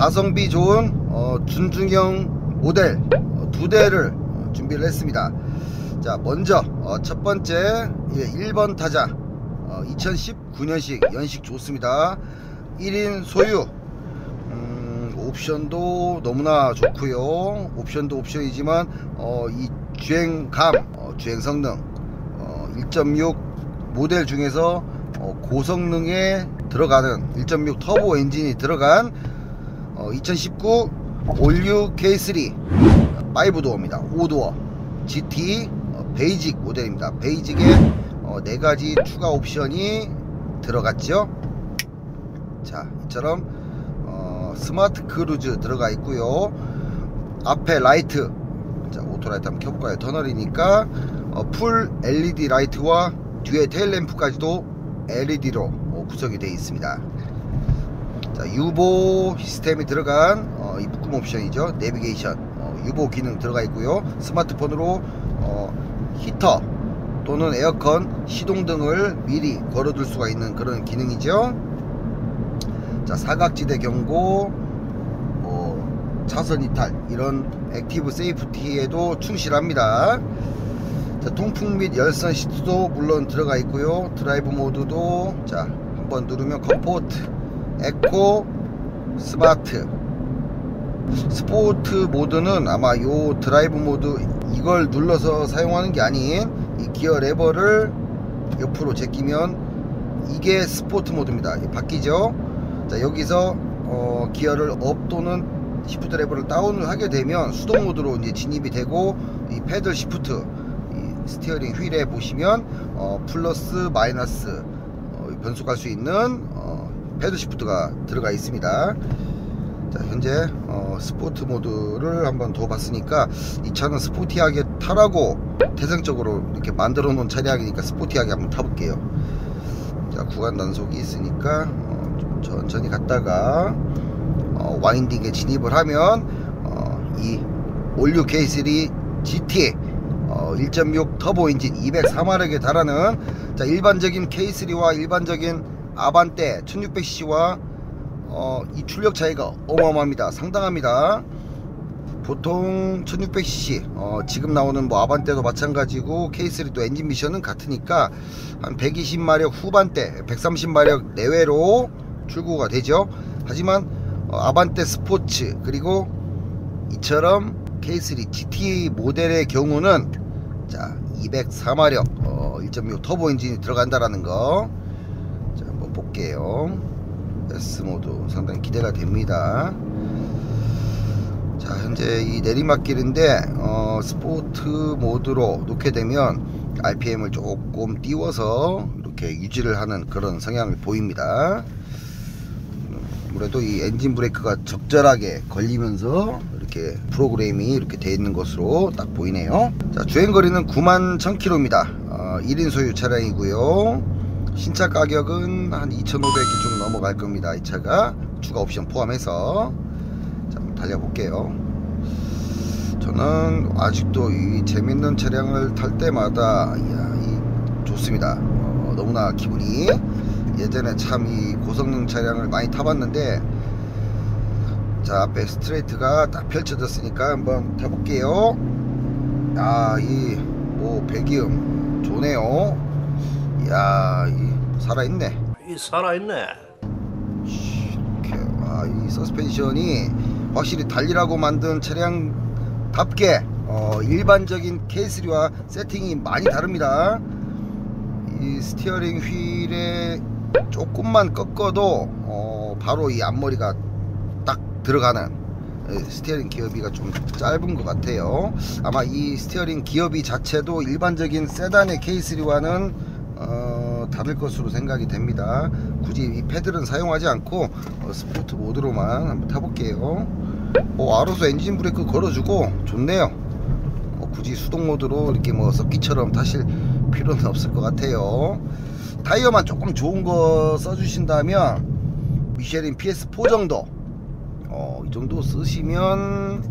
가성비 좋은 어, 준중형 모델 어, 두 대를 어, 준비를 했습니다. 자 먼저 어, 첫 번째 예, 1번 타자 2019년식 연식 좋습니다. 1인 소유 음, 옵션도 너무나 좋고요. 옵션도 옵션이지만 어, 이 주행감, 어, 주행 성능 1.6 모델 중에서 고성능에 들어가는 1.6 터보 엔진이 들어간 2019 올뉴 K3 5도어입니다. 5도어 GT 어, basic 모델입니다. basic에 어, 네 가지 추가 옵션이 들어갔죠. 자, 이처럼 어, smart cruise 들어가 있고요. 앞에 라이트, 자 auto light 한번 켜볼까요? 터널이니까 어, 풀 LED 라이트와 뒤에 테일 램프까지도 LED로 어, 구성이 되어 있습니다. 자, UVO 시스템이 들어간 어, 이 묶음 옵션이죠. 내비게이션, 어, UVO 기능 들어가 있고요. 스마트폰으로 어, 히터 또는 에어컨 시동 등을 미리 걸어둘 수가 있는 그런 기능이죠. 자, 사각지대 경고, 뭐 차선 이탈 이런 active safety에도 충실합니다. 자, 통풍 및 열선 시트도 물론 들어가 있고요. 드라이브 모드도 자 한번 누르면 comfort eco smart. sport 모드는 아마 요 드라이브 모드 이걸 눌러서 사용하는 게 아닌 이 기어 레버를 옆으로 제끼면 이게 sport 모드입니다. 바뀌죠? 자 여기서 어, 기어를 업 또는 시프트 레버를 다운을 하게 되면 수동 모드로 이제 진입이 되고 이 paddle shift 이 스티어링 휠에 보시면 어, 플러스 마이너스 어, 변속 할 수 있는 어, paddle shift가 들어가 있습니다. 자 현재 어, sport 모드를 한번 더 봤으니까 이 차는 스포티하게 타라고 태생적으로 이렇게 만들어 놓은 차량이니까 스포티하게 한번 타볼게요. 자 구간 단속이 있으니까 어, 좀 천천히 갔다가 어, winding에 진입을 하면 어, 이 올뉴 K3 GT 1.6 터보 엔진 204마력에 달하는 자, 일반적인 K3와 일반적인 아반떼 1600cc와 어, 이 출력 차이가 어마어마합니다. 상당합니다. 보통 1600cc 어, 지금 나오는 뭐 아반떼도 마찬가지고 K3도 엔진 미션은 같으니까 한 120마력 후반대 130마력 내외로 출고가 되죠. 하지만 어, 아반떼 스포츠 그리고 이처럼 K3 GT 모델의 경우는 자 204마력 어, 1.6 터보 엔진이 들어간다라는 거 볼게요. S 모드 상당히 기대가 됩니다. 자 현재 이 내리막길인데 어, 스포트 모드로 놓게 되면 RPM을 조금 띄워서 이렇게 유지를 하는 그런 성향을 보입니다. 아무래도 이 엔진 브레이크가 적절하게 걸리면서 이렇게 프로그램이 이렇게 되어 있는 것으로 딱 보이네요. 자 주행거리는 9만 1000km입니다 어, 1인 소유 차량이고요 신차 가격은 한 2,500이 좀 넘어갈 겁니다. 이 차가 추가 옵션 포함해서 자, 달려볼게요. 저는 아직도 이 재밌는 차량을 탈 때마다 이야, 이 좋습니다. 어, 너무나 기분이 예전에 참 이 고성능 차량을 많이 타봤는데 자 앞에 스트레이트가 딱 펼쳐졌으니까 한번 타볼게요. 아 이 뭐 배기음 좋네요. 야, 이 살아있네. 이 살아있네. 이렇게, 아, 이 서스펜션이 확실히 달리라고 만든 차량답게 어, 일반적인 K3와 세팅이 많이 다릅니다. 이 스티어링 휠에 조금만 꺾어도 어, 바로 이 앞머리가 딱 들어가는 스티어링 기어비가 좀 짧은 것 같아요 아마 이 스티어링 기어비 자체도 일반적인 세단의 K3와는 어, 다를 것으로 생각이 됩니다. 굳이 이 paddle은 사용하지 않고 어, sport 모드로만 한번 타볼게요. 어, 알아서 엔진 브레이크 걸어주고 좋네요. 어, 굳이 수동 모드로 이렇게 뭐 썩기처럼 타실 필요는 없을 것 같아요. 타이어만 조금 좋은 거 써주신다면 미쉐린 PS4 정도. 어, 이 정도 쓰시면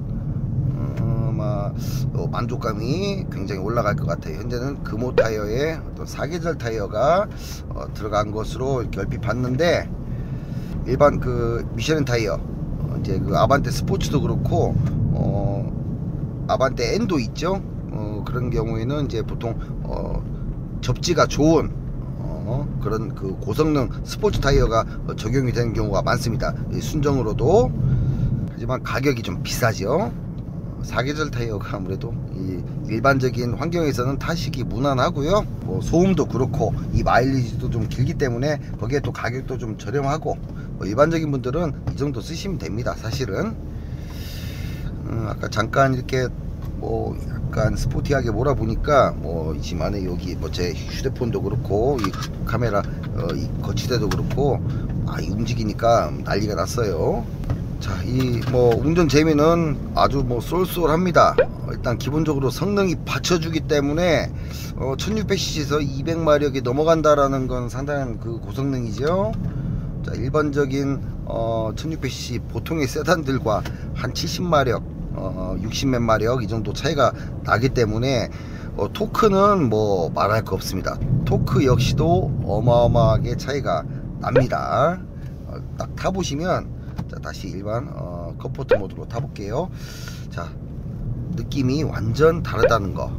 아마 어, 만족감이 굉장히 올라갈 것 같아요 현재는 금호 타이어에 어떤 사계절 타이어가 어, 들어간 것으로 결핍 봤는데 일반 그 미쉐린 타이어 어, 이제 그 아반떼 스포츠도 그렇고 어, 아반떼 N도 있죠. 어, 그런 경우에는 이제 보통 어, 접지가 좋은 어, 그런 그 고성능 스포츠 타이어가 적용이 되는 경우가 많습니다. 순정으로도 하지만 가격이 좀 비싸죠. 사계절 타이어가 아무래도 일반적인 환경에서는 타시기 무난하고요. 뭐 소음도 그렇고 이 마일리지도 좀 길기 때문에 거기에 또 가격도 좀 저렴하고 뭐 일반적인 분들은 이 정도 쓰시면 됩니다 사실은. 음, 아까 잠깐 이렇게 뭐 약간 스포티하게 몰아보니까 뭐 이지만에 여기 뭐 제 휴대폰도 그렇고 이 카메라 어, 이 거치대도 그렇고 아 움직이니까 난리가 났어요 자, 이 뭐 운전 재미는 아주 뭐 쏠쏠합니다. 일단 기본적으로 성능이 받쳐주기 때문에 어, 1600cc에서 200마력이 넘어간다라는 건 상당한 그 고성능이죠. 자, 일반적인 어, 1600cc 보통의 세단들과 한 70마력, 어, 60몇 마력 이 정도 차이가 나기 때문에 어, 토크는 뭐 말할 거 없습니다. 토크 역시도 어마어마하게 차이가 납니다. 어, 딱 타보시면 자 다시 일반 어, comfort 모드로 타볼게요. 자 느낌이 완전 다르다는 거.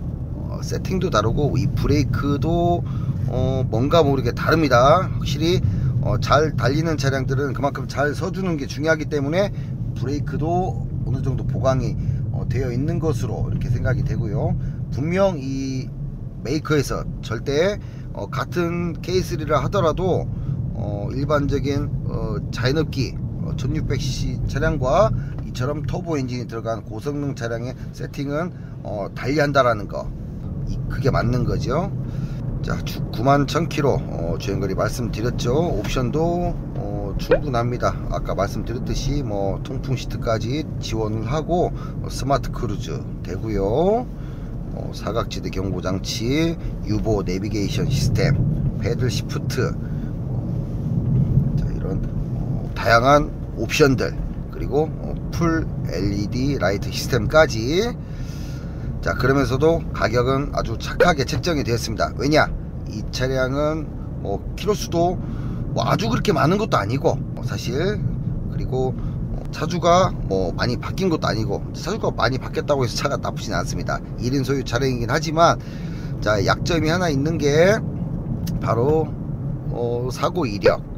어, 세팅도 다르고 이 브레이크도 어, 뭔가 모르게 다릅니다. 확실히 어, 잘 달리는 차량들은 그만큼 잘 서주는 게 중요하기 때문에 브레이크도 어느 정도 보강이 어, 되어 있는 것으로 이렇게 생각이 되고요. 분명 이 메이커에서 절대 어, 같은 K3를 하더라도 어, 일반적인 어, 자연업기 1600cc 차량과 이처럼 터보 엔진이 들어간 고성능 차량의 세팅은 어, 달리한다라는 거. 이, 그게 맞는 거죠? 자 9만 1000km 어, 주행거리 말씀드렸죠? 옵션도 어, 충분합니다. 아까 말씀드렸듯이 뭐 통풍 시트까지 지원을 하고 어, smart cruise 되고요. 어, 사각지대 경보장치 UVO 내비게이션 시스템 paddle shift 어, 어, 다양한 옵션들 그리고 어, 풀 LED 라이트 시스템까지. 자 그러면서도 가격은 아주 착하게 책정이 되었습니다. 왜냐 이 차량은 뭐 키로수도 뭐 아주 그렇게 많은 것도 아니고 뭐 사실 그리고 차주가 뭐 많이 바뀐 것도 아니고 차주가 많이 바뀌었다고 해서 차가 나쁘진 않습니다. 1인 소유 차량이긴 하지만 자 약점이 하나 있는 게 바로 어, 사고 이력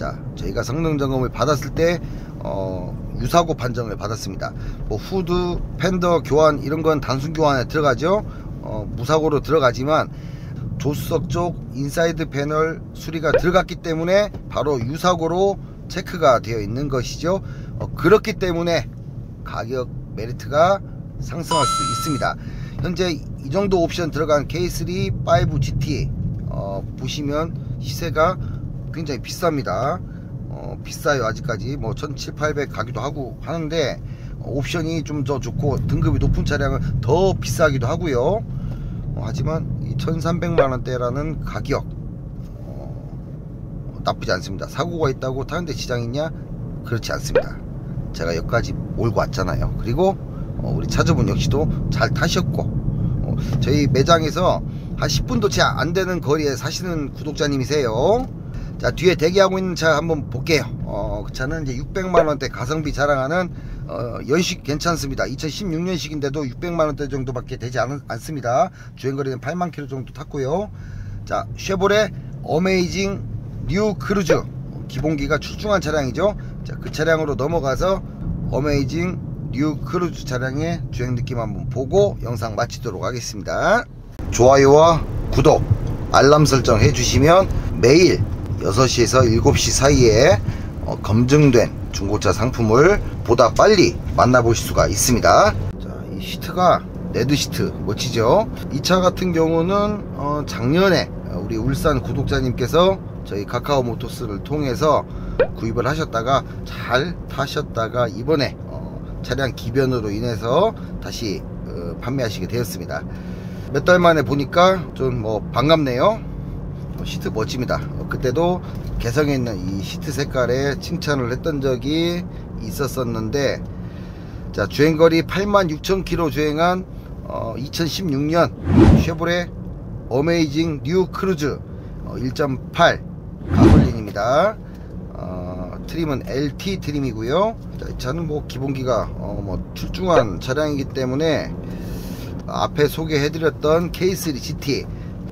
자 저희가 성능 점검을 받았을 때 어, 유사고 판정을 받았습니다. 뭐 후드 팬더 교환 이런 건 단순 교환에 들어가죠. 어, 무사고로 들어가지만 조수석 쪽 inside 패널 수리가 들어갔기 때문에 바로 유사고로 체크가 되어 있는 것이죠. 어, 그렇기 때문에 가격 메리트가 상승할 수 있습니다. 현재 이 정도 옵션 들어간 K3 5 GT 어, 보시면 시세가 굉장히 비쌉니다. 어, 비싸요 아직까지. 뭐 1700, 가기도 하고 하는데 어, 옵션이 좀 더 좋고 등급이 높은 차량은 더 비싸기도 하고요. 어, 하지만 이 1300만원대라는 가격 어, 나쁘지 않습니다. 사고가 있다고 타는데 지장 있냐? 그렇지 않습니다. 제가 여기까지 몰고 왔잖아요. 그리고 어, 우리 차주분 역시도 잘 타셨고 어, 저희 매장에서 한 10분도 채 안되는 거리에 사시는 구독자님이세요 자 뒤에 대기하고 있는 차 한번 볼게요. 어, 그 차는 이제 600만원대 가성비 자랑하는 어, 연식 괜찮습니다. 2016년식인데도 600만원대 정도밖에 되지 않, 않습니다. 주행거리는 8만 킬로 정도 탔고요. 자 쉐보레 어메이징 뉴 크루즈. 기본기가 출중한 차량이죠. 자 그 차량으로 넘어가서 어메이징 뉴 크루즈 차량의 주행 느낌 한번 보고 영상 마치도록 하겠습니다. 좋아요와 구독 알람 설정 해주시면 매일 6시에서 7시 사이에 어, 검증된 중고차 상품을 보다 빨리 만나보실 수가 있습니다. 자, 이 시트가 레드 시트 멋지죠? 이 차 같은 경우는 어, 작년에 우리 울산 구독자님께서 저희 카카오 모토스를 통해서 구입을 하셨다가 잘 타셨다가 이번에 어, 차량 기변으로 인해서 다시 어, 판매하시게 되었습니다. 몇 달 만에 보니까 좀 뭐 반갑네요. 어, 시트 멋집니다. 어, 그때도 개성에 있는 이 시트 색깔에 칭찬을 했던 적이 있었었는데 자 주행거리 86,000km 주행한 어, 2016년 쉐보레 어메이징 뉴 크루즈 어, 1.8 가솔린입니다. 어, 트림은 LT 트림이고요. 자, 이 차는 뭐 기본기가 어, 뭐 출중한 차량이기 때문에 앞에 소개해드렸던 K3 GT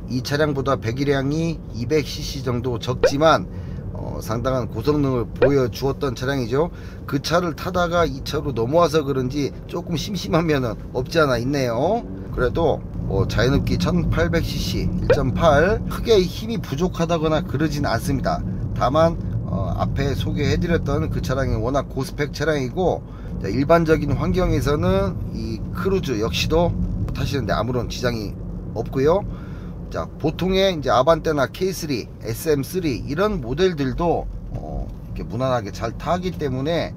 이 차량보다 배기량이 200cc 정도 적지만 어, 상당한 고성능을 보여주었던 차량이죠. 그 차를 타다가 이 차로 넘어와서 그런지 조금 심심한 면은 없지 않아 있네요. 그래도 뭐 자연흡기 1800cc 1.8 크게 힘이 부족하다거나 그러진 않습니다. 다만 어, 앞에 소개해드렸던 그 차량이 워낙 고스펙 차량이고 자, 일반적인 환경에서는 이 크루즈 역시도 타시는데 아무런 지장이 없고요 자 보통의 이제 아반떼나 K3, SM3 이런 모델들도 어, 이렇게 무난하게 잘 타기 때문에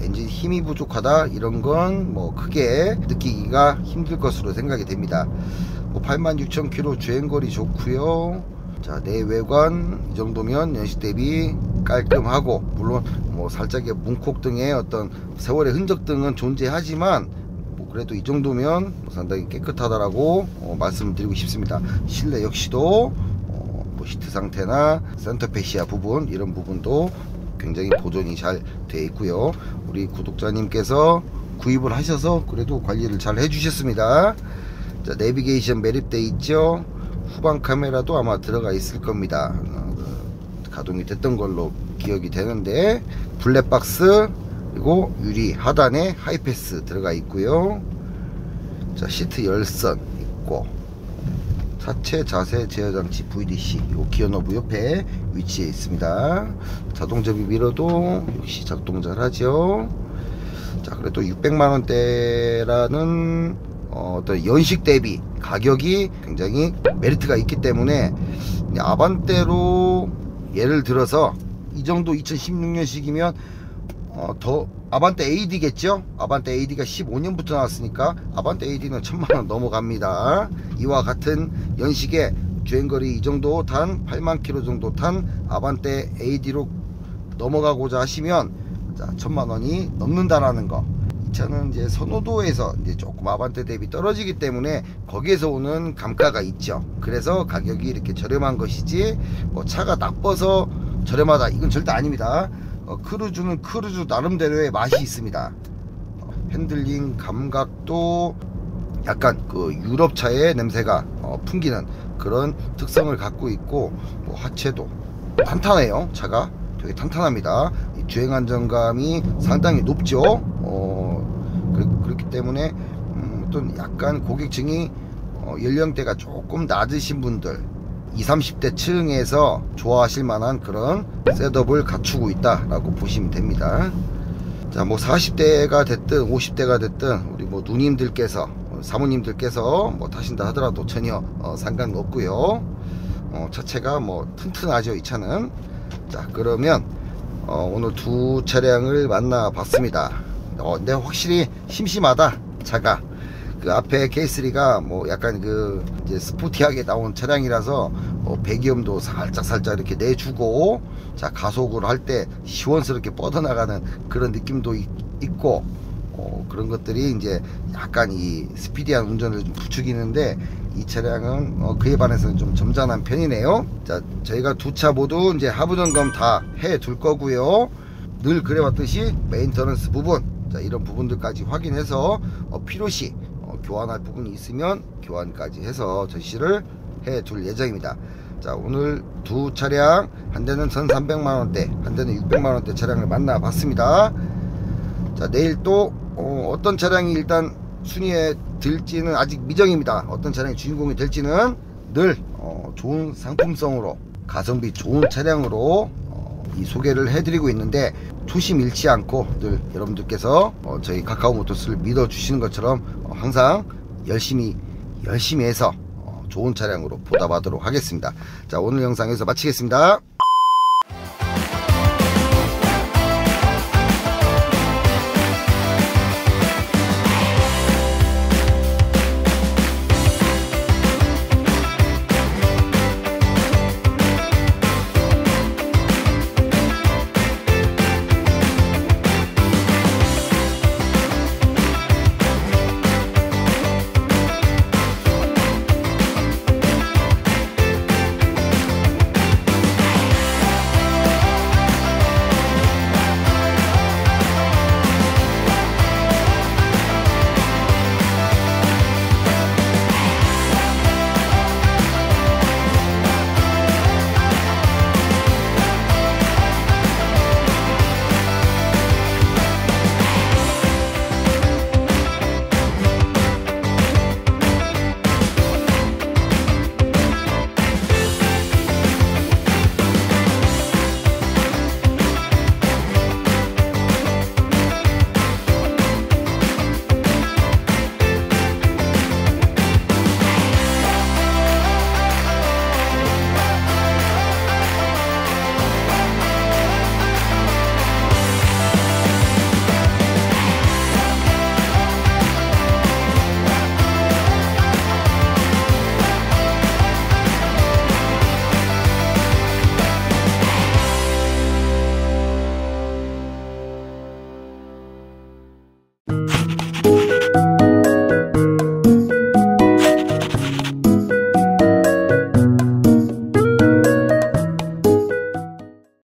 엔진 힘이 부족하다 이런 건 뭐 크게 느끼기가 힘들 것으로 생각이 됩니다. 뭐 86,000km 주행거리 좋고요. 자 내외관 이 정도면 연식 대비 깔끔하고 물론 뭐 살짝의 문콕 등의 어떤 세월의 흔적 등은 존재하지만 뭐 그래도 이 정도면 뭐 상당히 깨끗하다라고 어 말씀드리고 싶습니다. 실내 역시도 어 뭐 시트 상태나 센터페시아 부분 이런 부분도 굉장히 보존이 잘 되어 있고요. 우리 구독자님께서 구입을 하셔서 그래도 관리를 잘 해주셨습니다. 자 내비게이션 매립되어 있죠? 후방 카메라도 아마 들어가 있을 겁니다. 어, 가동이 됐던 걸로 기억이 되는데 블랙박스 그리고 유리 하단에 하이패스 들어가 있고요. 자 시트 열선 있고 차체 자세 제어 장치 VDC 요 기어 knob 옆에 위치해 있습니다. 자동 접이 미러도 역시 작동 잘 하죠. 자 그래도 600만원대라는 어, 떤 연식 대비 가격이 굉장히 메리트가 있기 때문에 아반떼로 예를 들어서 이 정도 2016년식이면 어, 더 아반떼 AD겠죠? 아반떼 AD가 15년부터 나왔으니까 아반떼 AD는 천만원 넘어갑니다. 이와 같은 연식의 주행거리 이 정도 탄 8만 킬로 정도 탄 아반떼 AD로 넘어가고자 하시면 자 천만원이 넘는다라는 거. 이 차는 이제 선호도에서 이제 조금 아반떼 대비 떨어지기 때문에 거기에서 오는 감가가 있죠. 그래서 가격이 이렇게 저렴한 것이지 뭐 차가 나빠서 저렴하다. 이건 절대 아닙니다 어, 크루즈는 크루즈 나름대로의 맛이 있습니다. 어, 핸들링 감각도 약간 그 유럽차의 냄새가 어, 풍기는 그런 특성을 갖고 있고 뭐 하체도 탄탄해요. 차가 되게 탄탄합니다. 주행 안정감이 상당히 높죠. 어, 그렇, 기 때문에 음, 어떤 약간 고객층이 어, 연령대가 조금 낮으신 분들 20, 30대 층에서 좋아하실 만한 그런 셋업을 갖추고 있다 라고 보시면 됩니다. 자, 뭐 40대가 됐든 50대가 됐든 우리 뭐 누님들께서 사모님들께서 뭐 타신다 하더라도 전혀 어, 상관없고요. 어, 차체가 뭐 튼튼하죠 이 차는. 자 그러면 어, 오늘 두 차량을 만나 봤습니다. 어, 근데 확실히 심심하다 차가. 그 앞에 K3가 뭐 약간 그 이제 스포티하게 나온 차량이라서 뭐 배기음도 살짝 살짝 이렇게 내주고 자 가속을 할 때 시원스럽게 뻗어나가는 그런 느낌도 있, 고 어, 그런 것들이 이제 약간 이 스피디한 운전을 좀 부추기는데 이 차량은 어, 그에 반해서는 좀 점잖한 편이네요. 자 저희가 두 차 모두 이제 하부 점검 다 해 둘 거고요. 늘 그래왔듯이 maintenance 부분 자 이런 부분들까지 확인해서 어, 필요시 교환할 부분이 있으면 교환까지 해서 전시를 해둘 예정입니다. 자 오늘 두 차량 한 대는 1300만원대 한 대는 600만원대 차량을 만나 봤습니다. 자 내일 또 어, 떤 차량이 일단 순위에 들지는 아직 미정입니다. 어떤 차량이 주인공이 될지는 늘 어, 좋은 상품성으로 가성비 좋은 차량으로 어, 이 소개를 해드리고 있는데 초심 잃지 않고 늘 여러분들께서 어, 저희 카카오 모터스를 믿어주시는 것처럼 어, 항상 열심히 열심히 해서 어, 좋은 차량으로 보답하도록 하겠습니다. 자 오늘 영상 에서 마치겠습니다